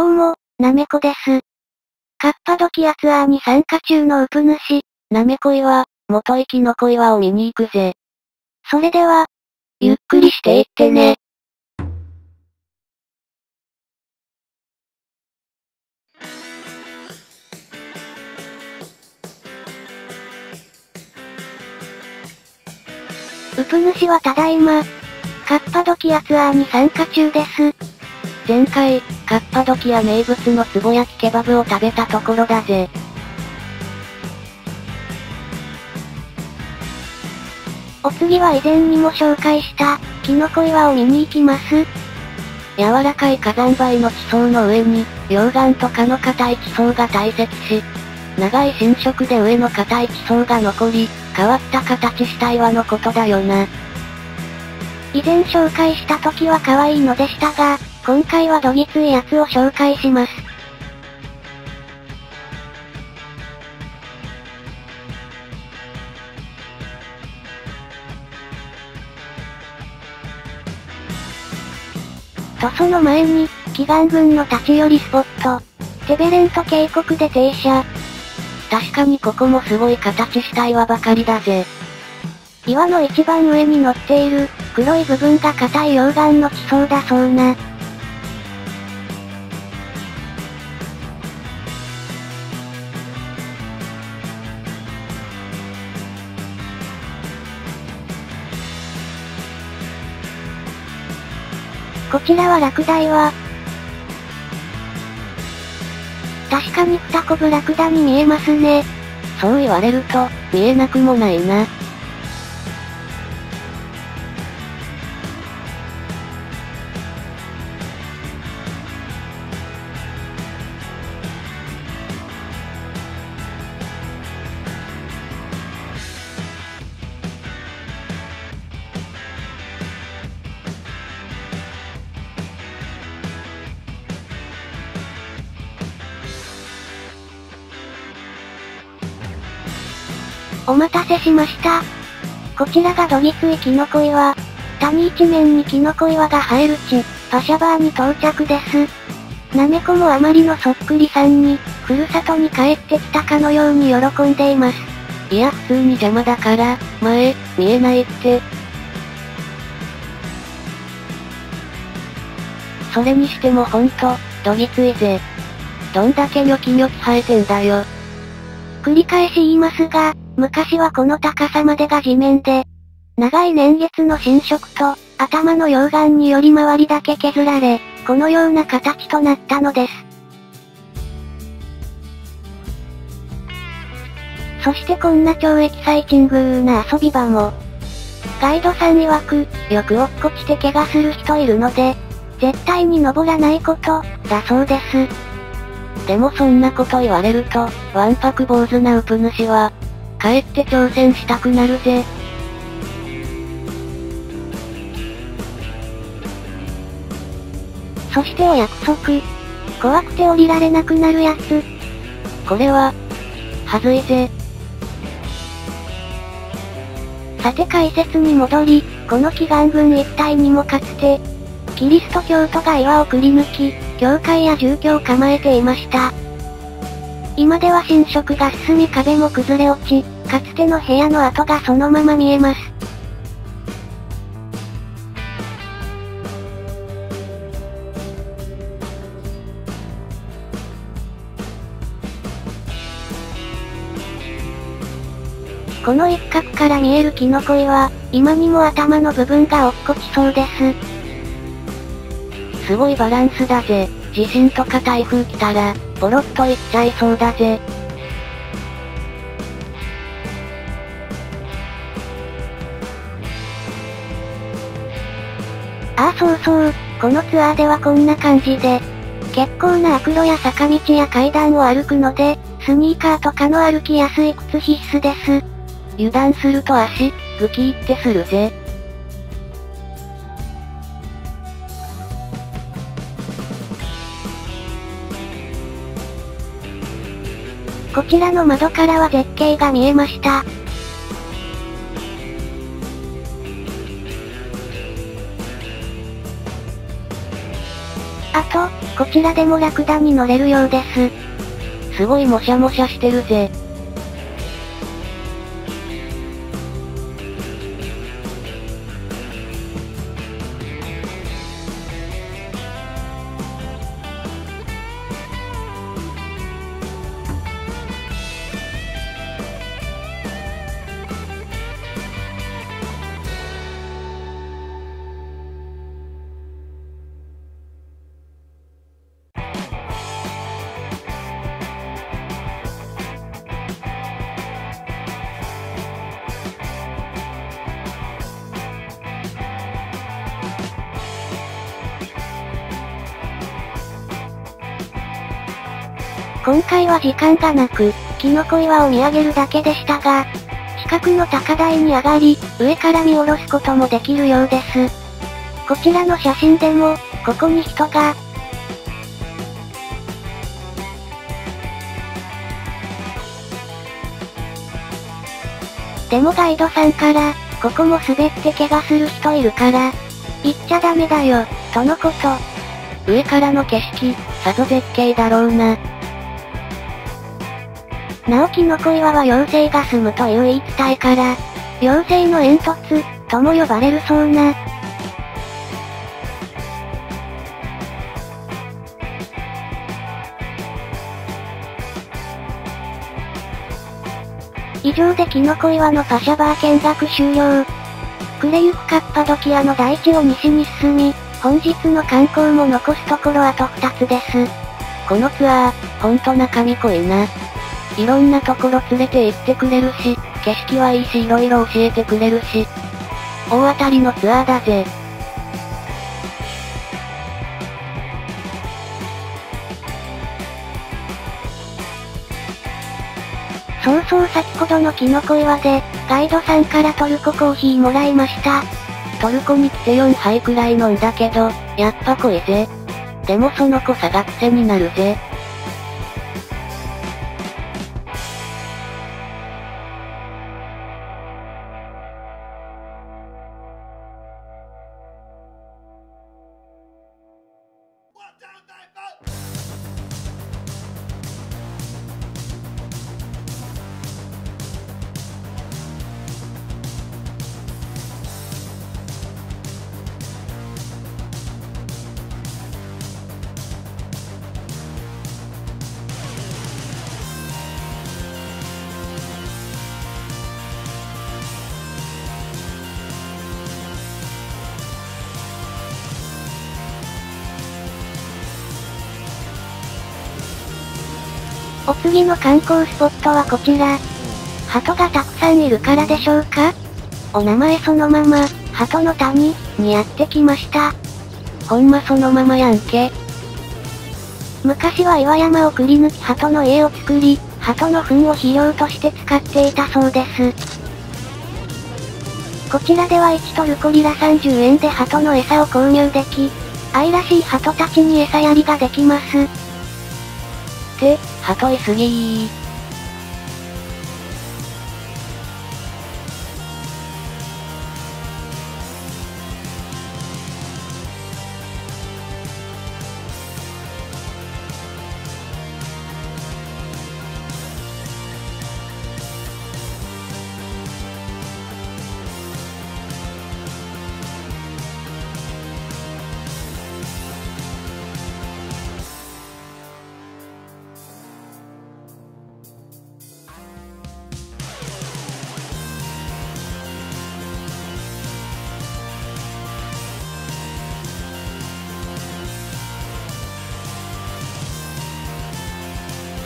どうも、なめこです。カッパドキアツアーに参加中のウプ主、なめこ岩、元行きの小岩を見に行くぜ。それでは、ゆっくりしていってね。ウプ主はただいま、カッパドキアツアーに参加中です。前回、カッパドキア名物の壺焼きケバブを食べたところだぜ。お次は以前にも紹介した、キノコ岩を見に行きます。柔らかい火山灰の地層の上に、溶岩とかの硬い地層が堆積し、長い浸食で上の硬い地層が残り、変わった形した岩のことだよな。以前紹介した時は可愛いのでしたが、今回はどぎついやつを紹介します。とその前に、祈願軍の立ち寄りスポット、テベレント渓谷で停車。確かにここもすごい形した岩ばかりだぜ。岩の一番上に乗っている、黒い部分が硬い溶岩の地層だそうな。こちらは落第は、確かに二コブラクダに見えますね。そう言われると、見えなくもないな。お待たせしました。こちらがどぎついキノコ岩。谷一面にキノコ岩が生える地、パシャバーに到着です。なめこもあまりのそっくりさんに、ふるさとに帰ってきたかのように喜んでいます。いや普通に邪魔だから、前、見えないって。それにしてもほんと、どぎついぜ。どんだけニョキニョキ生えてんだよ。繰り返し言いますが、昔はこの高さまでが地面で、長い年月の侵食と、頭の溶岩により周りだけ削られ、このような形となったのです。そしてこんな超エキサイチングな遊び場も。ガイドさん曰く、よく落っこちて怪我する人いるので、絶対に登らないこと、だそうです。でもそんなこと言われると、わんぱく坊主なウプ主は、帰って挑戦したくなるぜ。そしてお約束。怖くて降りられなくなるやつ。これは、はずいぜ。さて解説に戻り、この祈願群一帯にもかつて、キリスト教徒が岩をくり抜き、教会や住居を構えていました。今では侵食が進み壁も崩れ落ち、かつての部屋の跡がそのまま見えます。この一角から見えるキノコ岩、今にも頭の部分が落っこちそうです。すごいバランスだぜ。地震とか台風来たら、ポロッといっちゃいそうだぜ。ああそうそう、このツアーではこんな感じで、結構な悪路や坂道や階段を歩くので、スニーカーとかの歩きやすい靴必須です。油断すると足、グキーってするぜ。こちらの窓からは絶景が見えました。あと、こちらでもラクダに乗れるようです。すごいもしゃもしゃしてるぜ。今回は時間がなく、キノコ岩を見上げるだけでしたが、近くの高台に上がり、上から見下ろすこともできるようです。こちらの写真でも、ここに人が、でもガイドさんから、ここも滑って怪我する人いるから、行っちゃダメだよ、とのこと。上からの景色、さぞ絶景だろうな。なおキノコ岩は妖精が住むという言い伝えから、妖精の煙突、とも呼ばれるそうな。以上でキノコ岩のパシャバー見学終了。暮れゆくカッパドキアの大地を西に進み、本日の観光も残すところあと2つです。このツアー、ほんと中身濃いな。いろんなところ連れて行ってくれるし、景色はいいし色々教えてくれるし。大当たりのツアーだぜ。そうそう先ほどのキノコ岩で、ガイドさんからトルココーヒーもらいました。トルコに来て4杯くらい飲んだけど、やっぱ濃いぜ。でもその濃さが癖になるぜ。お次の観光スポットはこちら。鳩がたくさんいるからでしょうか？お名前そのまま、鳩の谷、にやってきました。ほんまそのままやんけ。昔は岩山をくり抜き鳩の家を作り、鳩の糞を肥料として使っていたそうです。こちらでは1トルコリラ30円で鳩の餌を購入でき、愛らしい鳩たちに餌やりができます。て、鳩いすぎー。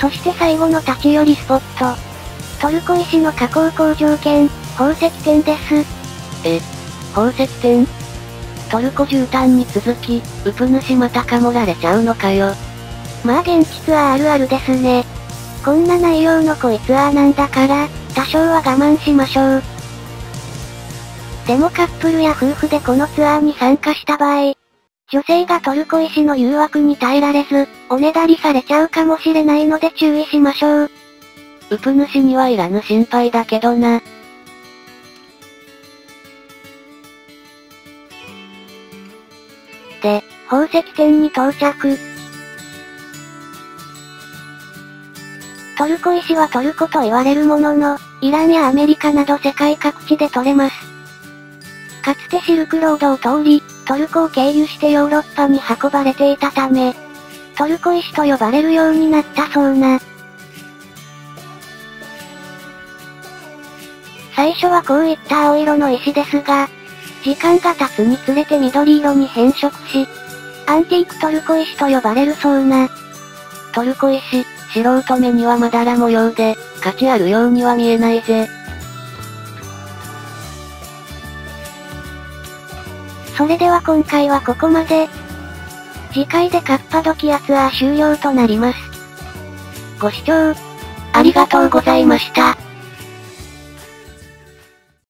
そして最後の立ち寄りスポット。トルコ石の加工工場兼、宝石店です。え、宝石店？トルコ絨毯に続き、ウプ主またかもられちゃうのかよ。まあ現地ツアーあるあるですね。こんな内容の濃いツアーなんだから、多少は我慢しましょう。でもカップルや夫婦でこのツアーに参加した場合、女性がトルコ石の誘惑に耐えられず、おねだりされちゃうかもしれないので注意しましょう。うぷ主にはいらぬ心配だけどな。で、宝石店に到着。トルコ石はトルコと言われるものの、イランやアメリカなど世界各地で採れます。かつてシルクロードを通り、トルコを経由してヨーロッパに運ばれていたため、トルコ石と呼ばれるようになったそうな。最初はこういった青色の石ですが、時間が経つにつれて緑色に変色し、アンティークトルコ石と呼ばれるそうな。トルコ石、素人目にはまだら模様で、価値あるようには見えないぜ。それでは今回はここまで。次回でカッパドキアツアー終了となります。ご視聴、ありがとうございました。